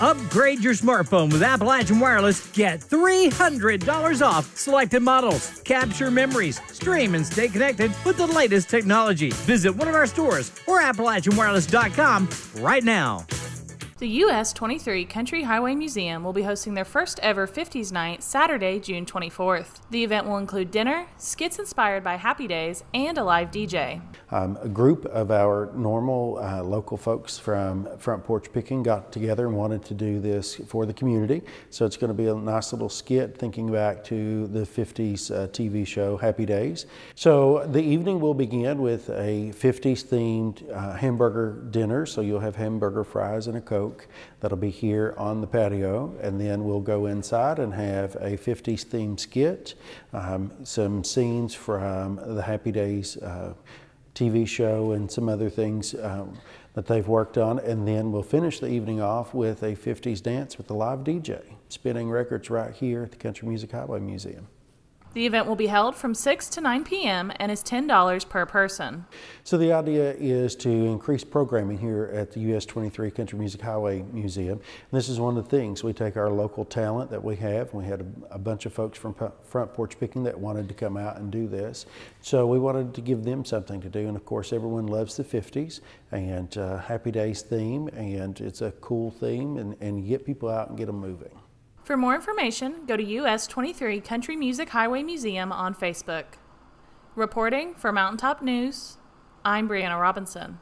Upgrade your smartphone with Appalachian Wireless. Get $300 off selected models. Capture memories, stream, and stay connected with the latest technology. Visit one of our stores or AppalachianWireless.com right now. The US 23 Country Highway Museum will be hosting their first ever 50s night Saturday, June 24th. The event will include dinner, skits inspired by Happy Days, and a live DJ. Um, a group of our normal uh, local folks from Front Porch Picking got together and wanted to do this for the community. So it's going to be a nice little skit thinking back to the 50s uh, TV show Happy Days. So the evening will begin with a 50s themed uh, hamburger dinner. So you'll have hamburger fries and a Coke. That'll be here on the patio, and then we'll go inside and have a 50s themed skit, um, some scenes from the Happy Days uh, TV show, and some other things um, that they've worked on, and then we'll finish the evening off with a 50s dance with a live DJ, spinning records right here at the Country Music Highway Museum. The event will be held from 6 to 9 p.m. and is $10 per person. So the idea is to increase programming here at the US 23 Country Music Highway Museum. And this is one of the things. We take our local talent that we have. We had a, a, bunch of folks from Front Porch Picking that wanted to come out and do this. So we wanted to give them something to do. And of course, everyone loves the 50s and uh, Happy Days theme. And it's a cool theme and, and get people out and get them moving. For more information, go to US 23 Country Music Highway Museum on Facebook. Reporting for Mountaintop News, I'm Brianna Robinson.